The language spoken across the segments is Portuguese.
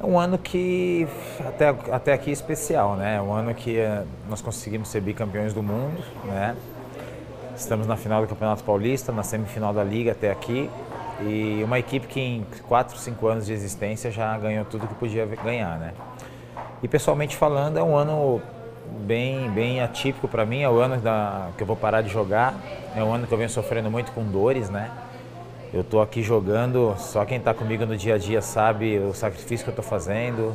É um ano que até, até aqui é especial, né? É um ano que eh, nós conseguimos ser bicampeões do mundo, né? Estamos na final do Campeonato Paulista, na semifinal da Liga até aqui. E uma equipe que em 4, 5 anos de existência já ganhou tudo que podia ganhar, né? E pessoalmente falando, é um ano bem, bem atípico para mim. É o ano da, que eu vou parar de jogar. É um ano que eu venho sofrendo muito com dores, né? Eu estou aqui jogando, só quem está comigo no dia a dia sabe o sacrifício que eu estou fazendo.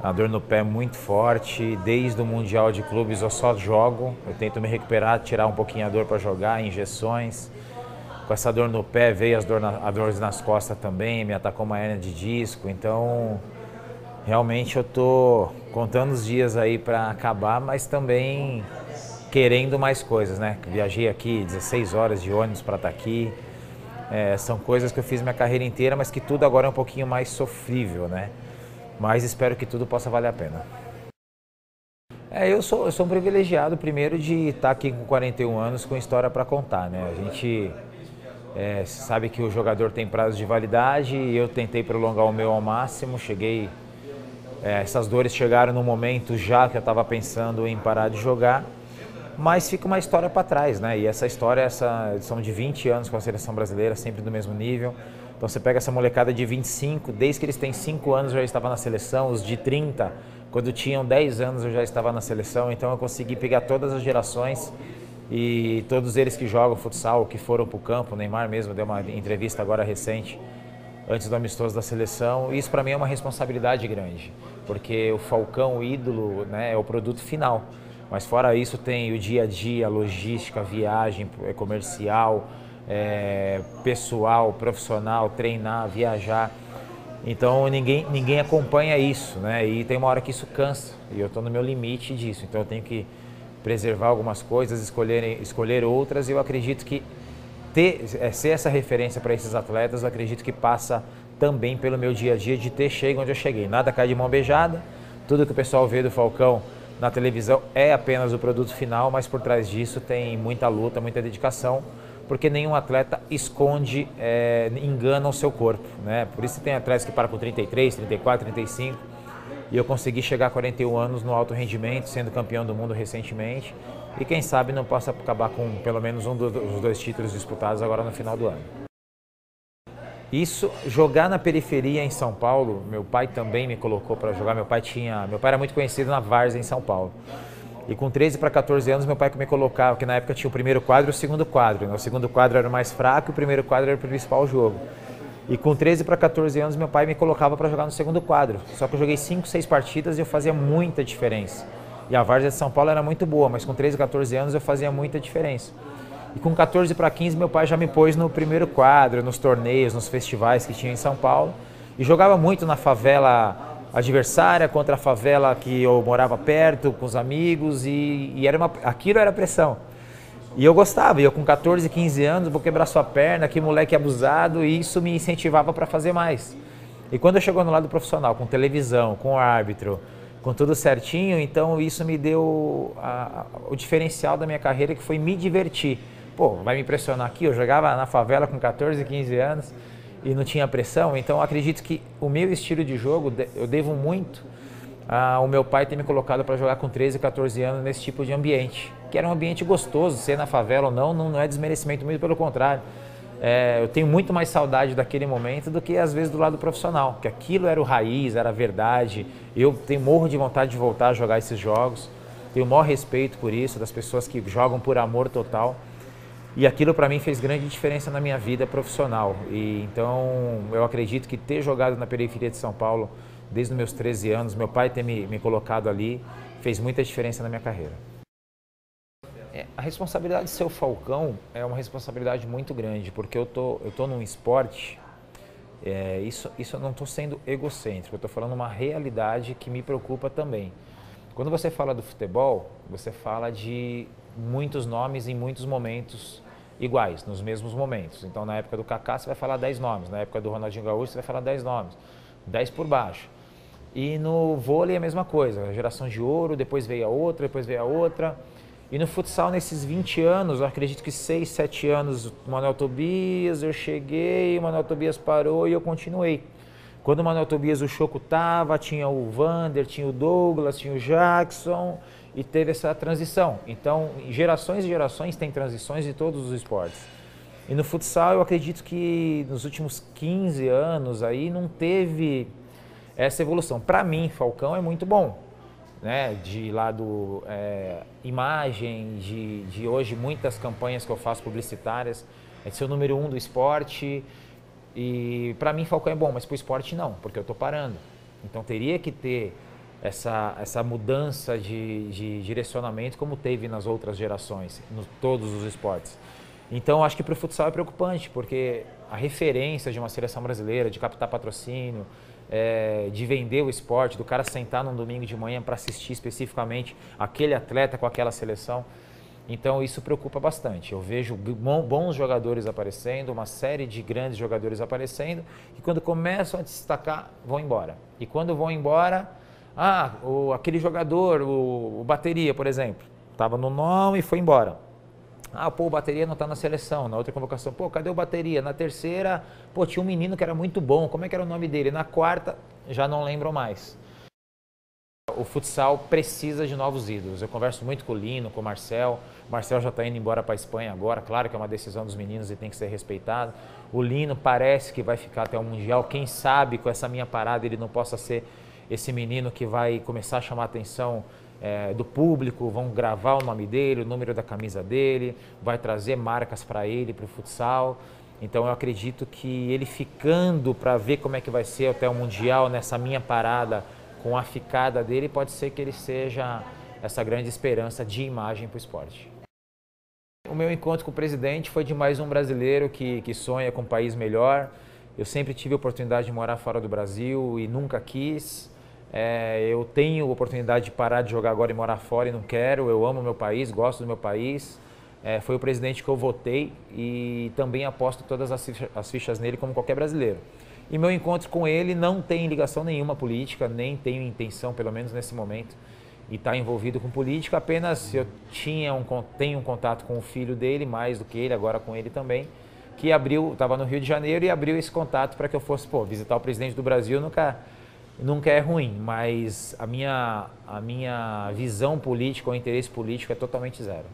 A dor no pé é muito forte. Desde o Mundial de Clubes eu só jogo. Eu tento me recuperar, tirar um pouquinho a dor para jogar, injeções. Com essa dor no pé veio as dor na, dores nas costas também, me atacou uma hernia de disco. Então, realmente eu estou contando os dias aí para acabar, mas também querendo mais coisas, né? Viajei aqui 16 horas de ônibus para estar tá aqui. É, são coisas que eu fiz minha carreira inteira, mas que tudo agora é um pouquinho mais sofrível, né? Mas espero que tudo possa valer a pena. É, eu sou, eu sou um privilegiado, primeiro, de estar aqui com 41 anos com história para contar, né? A gente é, sabe que o jogador tem prazo de validade e eu tentei prolongar o meu ao máximo, cheguei... É, essas dores chegaram no momento já que eu estava pensando em parar de jogar mas fica uma história para trás, né? E essa história, essa são de 20 anos com a seleção brasileira, sempre do mesmo nível. Então você pega essa molecada de 25, desde que eles têm 5 anos eu já estava na seleção, os de 30, quando tinham 10 anos eu já estava na seleção, então eu consegui pegar todas as gerações e todos eles que jogam futsal, que foram para o campo, Neymar mesmo deu uma entrevista agora recente, antes do amistoso da seleção, isso para mim é uma responsabilidade grande, porque o Falcão, o ídolo, né, é o produto final. Mas fora isso tem o dia a dia, logística, viagem é, comercial, é, pessoal, profissional, treinar, viajar. Então ninguém, ninguém acompanha isso, né? E tem uma hora que isso cansa e eu estou no meu limite disso. Então eu tenho que preservar algumas coisas, escolher, escolher outras. E eu acredito que ter, é, ser essa referência para esses atletas, eu acredito que passa também pelo meu dia a dia de ter chego onde eu cheguei. Nada cai de mão beijada. Tudo que o pessoal vê do Falcão na televisão é apenas o produto final, mas por trás disso tem muita luta, muita dedicação, porque nenhum atleta esconde, é, engana o seu corpo. Né? Por isso tem atletas que param com 33, 34, 35. E eu consegui chegar a 41 anos no alto rendimento, sendo campeão do mundo recentemente. E quem sabe não possa acabar com pelo menos um dos dois títulos disputados agora no final do ano. Isso, jogar na periferia em São Paulo, meu pai também me colocou para jogar. Meu pai tinha, meu pai era muito conhecido na Várzea em São Paulo. E com 13 para 14 anos, meu pai me colocava, que na época tinha o primeiro quadro e o segundo quadro. Né? O segundo quadro era o mais fraco e o primeiro quadro era o principal jogo. E com 13 para 14 anos, meu pai me colocava para jogar no segundo quadro. Só que eu joguei 5, 6 partidas e eu fazia muita diferença. E a Várzea de São Paulo era muito boa, mas com 13, 14 anos eu fazia muita diferença. E com 14 para 15, meu pai já me pôs no primeiro quadro, nos torneios, nos festivais que tinha em São Paulo. E jogava muito na favela adversária contra a favela que eu morava perto, com os amigos. E, e era uma, aquilo era pressão. E eu gostava, e eu com 14, 15 anos, vou quebrar sua perna, que moleque abusado, e isso me incentivava para fazer mais. E quando eu chegou no lado profissional, com televisão, com árbitro, com tudo certinho, então isso me deu a, a, o diferencial da minha carreira, que foi me divertir pô, vai me impressionar aqui. Eu jogava na favela com 14, 15 anos e não tinha pressão. Então acredito que o meu estilo de jogo eu devo muito ao meu pai ter me colocado para jogar com 13, 14 anos nesse tipo de ambiente, que era um ambiente gostoso, ser na favela ou não, não é desmerecimento, muito pelo contrário. É, eu tenho muito mais saudade daquele momento do que às vezes do lado profissional, que aquilo era o raiz, era a verdade. Eu tenho morro de vontade de voltar a jogar esses jogos. Tenho o maior respeito por isso, das pessoas que jogam por amor total. E aquilo para mim fez grande diferença na minha vida profissional. E então eu acredito que ter jogado na periferia de São Paulo desde os meus 13 anos, meu pai ter me, me colocado ali, fez muita diferença na minha carreira. É, a responsabilidade de ser o Falcão é uma responsabilidade muito grande, porque eu tô, eu tô num esporte, é, isso, isso eu não estou sendo egocêntrico, eu estou falando uma realidade que me preocupa também. Quando você fala do futebol, você fala de muitos nomes em muitos momentos iguais, nos mesmos momentos. Então, na época do Kaká, você vai falar 10 nomes. Na época do Ronaldinho Gaúcho, você vai falar 10 nomes. 10 por baixo. E no vôlei, a mesma coisa. A geração de ouro, depois veio a outra, depois veio a outra. E no futsal, nesses 20 anos, eu acredito que 6, 7 anos, o Manuel Tobias, eu cheguei, o Manuel Tobias parou e eu continuei. Quando o Manuel Tobias, o Choco tava, tinha o Vander, tinha o Douglas, tinha o Jackson e teve essa transição. Então, gerações e gerações tem transições de todos os esportes. E no futsal, eu acredito que nos últimos 15 anos aí não teve essa evolução. Para mim, Falcão é muito bom, né? De lado é, imagem, de, de hoje muitas campanhas que eu faço publicitárias, é ser o número um do esporte. E para mim Falcão é bom, mas para o esporte não, porque eu estou parando. Então teria que ter essa, essa mudança de, de direcionamento como teve nas outras gerações, em todos os esportes. Então acho que para o futsal é preocupante, porque a referência de uma seleção brasileira, de captar patrocínio, é, de vender o esporte, do cara sentar num domingo de manhã para assistir especificamente aquele atleta com aquela seleção. Então isso preocupa bastante. Eu vejo bons jogadores aparecendo, uma série de grandes jogadores aparecendo, que quando começam a destacar, vão embora. E quando vão embora, ah, o, aquele jogador, o, o bateria, por exemplo, estava no nome e foi embora. Ah, pô, o bateria não está na seleção. Na outra convocação, pô, cadê o bateria? Na terceira, pô, tinha um menino que era muito bom. Como é que era o nome dele? Na quarta, já não lembro mais. O futsal precisa de novos ídolos. Eu converso muito com o Lino, com o Marcel. O Marcel já está indo embora para a Espanha agora. Claro que é uma decisão dos meninos e tem que ser respeitado. O Lino parece que vai ficar até o Mundial. Quem sabe com essa minha parada ele não possa ser esse menino que vai começar a chamar a atenção é, do público, vão gravar o nome dele, o número da camisa dele, vai trazer marcas para ele, para o futsal. Então eu acredito que ele ficando para ver como é que vai ser até o Mundial nessa minha parada com a ficada dele, pode ser que ele seja essa grande esperança de imagem para o esporte. O meu encontro com o presidente foi de mais um brasileiro que, que sonha com um país melhor. Eu sempre tive a oportunidade de morar fora do Brasil e nunca quis. É, eu tenho oportunidade de parar de jogar agora e morar fora e não quero. Eu amo meu país, gosto do meu país. É, foi o presidente que eu votei e também aposto todas as fichas, as fichas nele como qualquer brasileiro. E meu encontro com ele não tem ligação nenhuma política, nem tenho intenção, pelo menos nesse momento, de estar envolvido com política. Apenas eu tinha um, tenho um contato com o filho dele, mais do que ele, agora com ele também, que abriu, estava no Rio de Janeiro e abriu esse contato para que eu fosse pô, visitar o presidente do Brasil. Nunca nunca é ruim, mas a minha, a minha visão política ou interesse político é totalmente zero.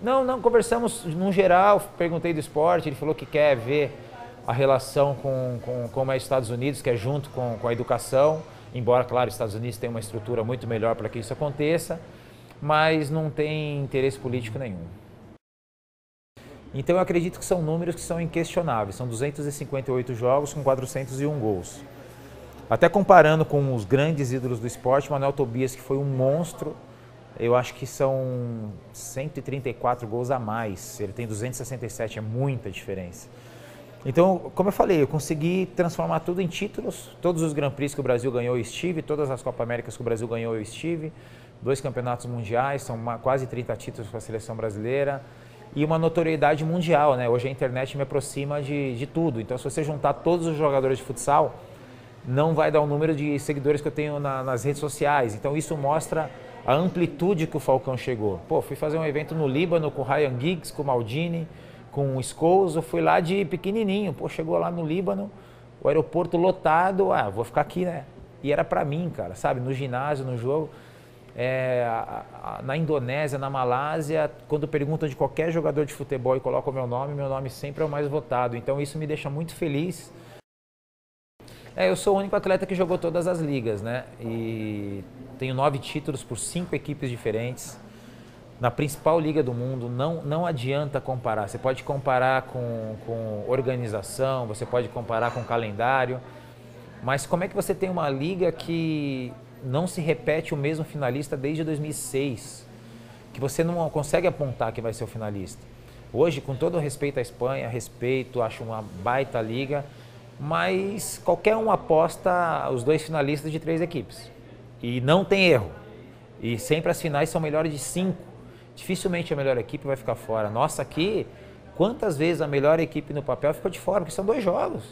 Não, não, conversamos no geral, perguntei do esporte, ele falou que quer ver a relação com, com como é Estados Unidos, que é junto com, com a educação, embora, claro, os Estados Unidos tenham uma estrutura muito melhor para que isso aconteça, mas não tem interesse político nenhum. Então eu acredito que são números que são inquestionáveis. São 258 jogos com 401 gols. Até comparando com os grandes ídolos do esporte, Manuel Tobias, que foi um monstro, eu acho que são 134 gols a mais. Ele tem 267, é muita diferença. Então, como eu falei, eu consegui transformar tudo em títulos. Todos os Grand Prix que o Brasil ganhou eu estive, todas as Copa Américas que o Brasil ganhou eu estive, dois campeonatos mundiais, são quase 30 títulos com a seleção brasileira e uma notoriedade mundial, né? Hoje a internet me aproxima de, de tudo. Então, se você juntar todos os jogadores de futsal, não vai dar o número de seguidores que eu tenho na, nas redes sociais. Então, isso mostra a amplitude que o Falcão chegou. Pô, fui fazer um evento no Líbano com o Ryan Giggs, com o Maldini, com o Scouso, fui lá de pequenininho. Pô, chegou lá no Líbano, o aeroporto lotado, ah, vou ficar aqui, né? E era para mim, cara, sabe? No ginásio, no jogo é, a, a, na Indonésia, na Malásia, quando perguntam de qualquer jogador de futebol e colocam o meu nome, meu nome sempre é o mais votado. Então isso me deixa muito feliz. É, eu sou o único atleta que jogou todas as ligas, né? E tenho nove títulos por cinco equipes diferentes. Na principal liga do mundo, não, não adianta comparar. Você pode comparar com, com organização, você pode comparar com calendário, mas como é que você tem uma liga que não se repete o mesmo finalista desde 2006, que você não consegue apontar que vai ser o finalista. Hoje, com todo respeito à Espanha, respeito, acho uma baita liga, mas qualquer um aposta os dois finalistas de três equipes. E não tem erro. E sempre as finais são melhores de cinco. Dificilmente a melhor equipe vai ficar fora. Nossa, aqui, quantas vezes a melhor equipe no papel ficou de fora? Porque são dois jogos.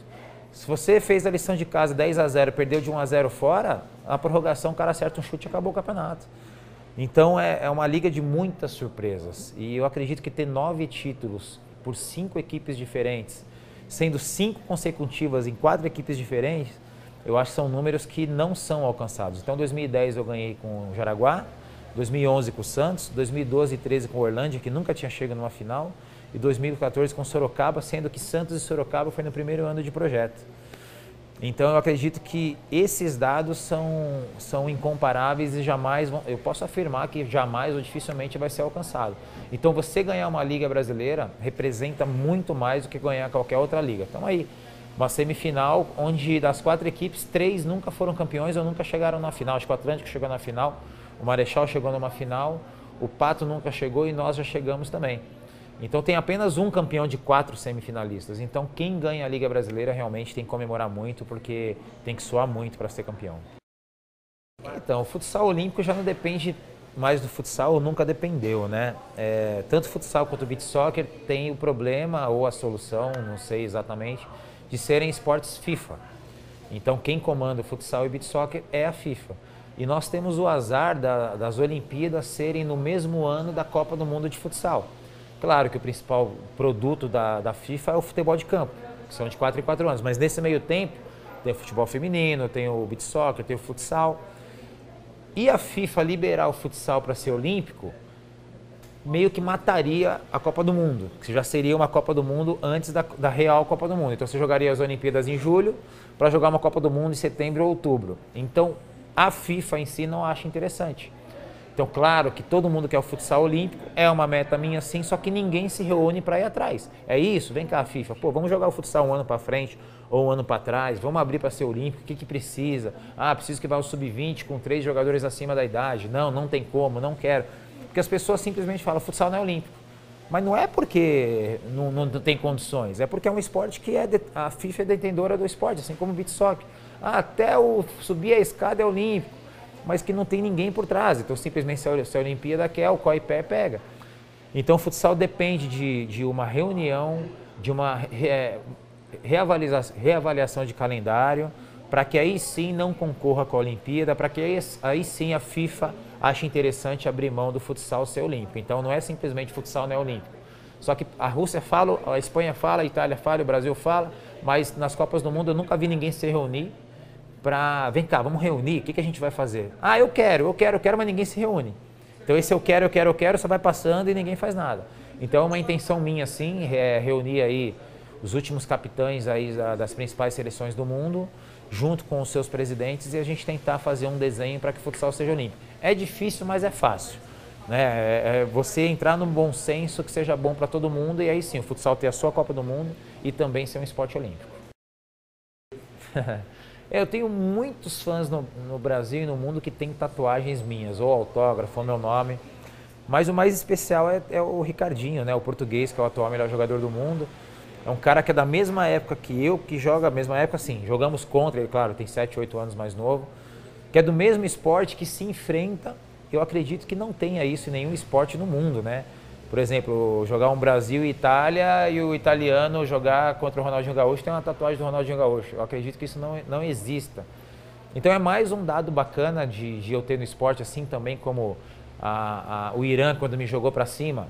Se você fez a lição de casa 10 a 0 perdeu de 1 a 0 fora, a prorrogação o cara acerta um chute e acabou o campeonato. Então é, é uma liga de muitas surpresas. E eu acredito que ter nove títulos por cinco equipes diferentes sendo cinco consecutivas em quatro equipes diferentes, eu acho que são números que não são alcançados. Então, 2010 eu ganhei com o Jaraguá, 2011 com o Santos, 2012 e 13 com o Orlândia, que nunca tinha chegado numa final, e 2014 com Sorocaba, sendo que Santos e Sorocaba foi no primeiro ano de projeto. Então eu acredito que esses dados são, são incomparáveis e jamais vão, eu posso afirmar que jamais ou dificilmente vai ser alcançado. Então você ganhar uma liga brasileira representa muito mais do que ganhar qualquer outra liga. Então aí, uma semifinal onde das quatro equipes, três nunca foram campeões ou nunca chegaram na final. Acho que o Atlântico chegou na final, o Marechal chegou numa final, o Pato nunca chegou e nós já chegamos também. Então tem apenas um campeão de quatro semifinalistas. Então quem ganha a Liga Brasileira realmente tem que comemorar muito, porque tem que suar muito para ser campeão. Então, o futsal olímpico já não depende mais do futsal, ou nunca dependeu, né? É, tanto o futsal quanto o beach soccer tem o problema ou a solução, não sei exatamente, de serem esportes FIFA. Então quem comanda o futsal e beach soccer é a FIFA. E nós temos o azar da, das Olimpíadas serem no mesmo ano da Copa do Mundo de Futsal. Claro que o principal produto da, da FIFA é o futebol de campo, que são de 4 em 4 anos, mas nesse meio tempo tem o futebol feminino, tem o beach soccer, tem o futsal. E a FIFA liberar o futsal para ser olímpico, meio que mataria a Copa do Mundo, que já seria uma Copa do Mundo antes da, da real Copa do Mundo. Então você jogaria as Olimpíadas em julho para jogar uma Copa do Mundo em setembro ou outubro. Então a FIFA em si não acha interessante. Então, claro que todo mundo quer o futsal olímpico, é uma meta minha sim, só que ninguém se reúne para ir atrás. É isso? Vem cá, FIFA. Pô, vamos jogar o futsal um ano para frente ou um ano para trás, vamos abrir para ser olímpico, o que, que precisa? Ah, preciso que vá o sub-20 com três jogadores acima da idade. Não, não tem como, não quero. Porque as pessoas simplesmente falam, futsal não é olímpico. Mas não é porque não, não tem condições, é porque é um esporte que é de, a FIFA é detentora do esporte, assim como o beat soccer. Ah, até o subir a escada é olímpico mas que não tem ninguém por trás. Então, simplesmente se a, Olimpíada quer, o COI pé pega. Então, o futsal depende de, de uma reunião, de uma re, reavaliação, reavaliação de calendário, para que aí sim não concorra com a Olimpíada, para que aí, aí sim a FIFA ache interessante abrir mão do futsal ser olímpico. Então, não é simplesmente futsal não é olímpico. Só que a Rússia fala, a Espanha fala, a Itália fala, o Brasil fala, mas nas Copas do Mundo eu nunca vi ninguém se reunir para, vem cá, vamos reunir, o que, que a gente vai fazer? Ah, eu quero, eu quero, eu quero, mas ninguém se reúne. Então esse eu quero, eu quero, eu quero, só vai passando e ninguém faz nada. Então é uma intenção minha, sim, é reunir aí os últimos capitães aí das principais seleções do mundo, junto com os seus presidentes, e a gente tentar fazer um desenho para que o futsal seja olímpico. É difícil, mas é fácil. Né? É, é você entrar num bom senso que seja bom para todo mundo, e aí sim, o futsal ter a sua Copa do Mundo e também ser um esporte olímpico. Eu tenho muitos fãs no, no, Brasil e no mundo que tem tatuagens minhas, ou autógrafo, ou meu nome. Mas o mais especial é, é, o Ricardinho, né? o português, que é o atual melhor jogador do mundo. É um cara que é da mesma época que eu, que joga a mesma época, sim. Jogamos contra ele, claro, tem 7, 8 anos mais novo. Que é do mesmo esporte, que se enfrenta. Eu acredito que não tenha isso em nenhum esporte no mundo, né? por exemplo, jogar um Brasil e Itália e o italiano jogar contra o Ronaldinho Gaúcho tem uma tatuagem do Ronaldinho Gaúcho. Eu acredito que isso não, não exista. Então é mais um dado bacana de, de eu ter no esporte, assim também como a, a, o Irã quando me jogou para cima.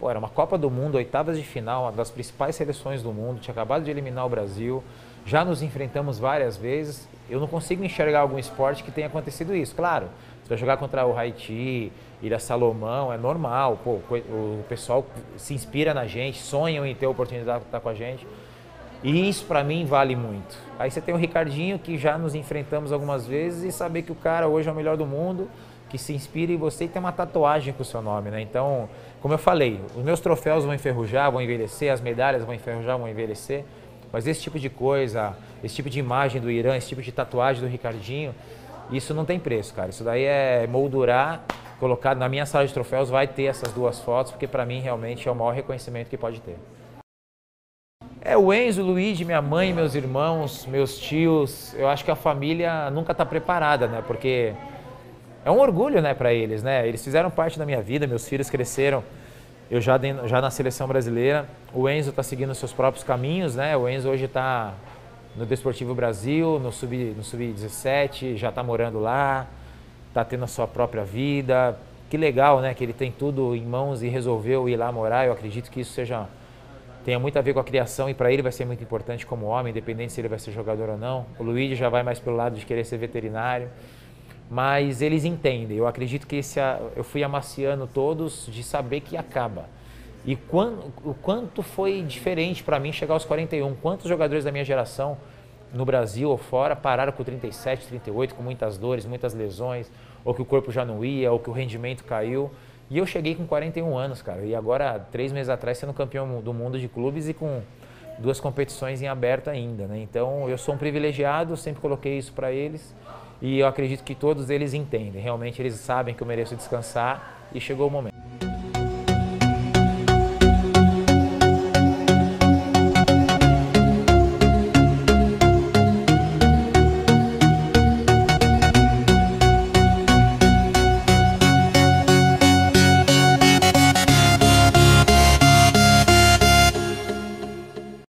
Pô, era uma Copa do Mundo, oitavas de final, uma das principais seleções do mundo, tinha acabado de eliminar o Brasil, já nos enfrentamos várias vezes. Eu não consigo enxergar algum esporte que tenha acontecido isso. Claro, você vai jogar contra o Haiti, Ilha Salomão, é normal. Pô, o pessoal se inspira na gente, sonham em ter a oportunidade de estar com a gente. E isso para mim vale muito. Aí você tem o Ricardinho, que já nos enfrentamos algumas vezes, e saber que o cara hoje é o melhor do mundo, que se inspira em você e tem uma tatuagem com o seu nome, né? Então, como eu falei, os meus troféus vão enferrujar, vão envelhecer, as medalhas vão enferrujar, vão envelhecer, mas esse tipo de coisa, esse tipo de imagem do Irã, esse tipo de tatuagem do Ricardinho, isso não tem preço, cara. Isso daí é moldurar, colocar na minha sala de troféus, vai ter essas duas fotos, porque para mim realmente é o maior reconhecimento que pode ter. É o Enzo, o Luigi, minha mãe, meus irmãos, meus tios. Eu acho que a família nunca está preparada, né? Porque é um orgulho, né, para eles, né? Eles fizeram parte da minha vida, meus filhos cresceram. Eu já, já na seleção brasileira. O Enzo está seguindo seus próprios caminhos, né? O Enzo hoje está no Desportivo Brasil, no Sub-17, no Sub já está morando lá, está tendo a sua própria vida. Que legal, né? Que ele tem tudo em mãos e resolveu ir lá morar. Eu acredito que isso seja tenha muito a ver com a criação e para ele vai ser muito importante como homem, independente se ele vai ser jogador ou não. O Luigi já vai mais pelo lado de querer ser veterinário, mas eles entendem. Eu acredito que esse, eu fui amaciando todos de saber que acaba. E quando, o quanto foi diferente para mim chegar aos 41. Quantos jogadores da minha geração, no Brasil ou fora, pararam com 37, 38, com muitas dores, muitas lesões, ou que o corpo já não ia, ou que o rendimento caiu. E eu cheguei com 41 anos, cara. E agora, três meses atrás, sendo campeão do mundo de clubes e com duas competições em aberto ainda, né? Então, eu sou um privilegiado, sempre coloquei isso para eles. E eu acredito que todos eles entendem. Realmente, eles sabem que eu mereço descansar e chegou o momento.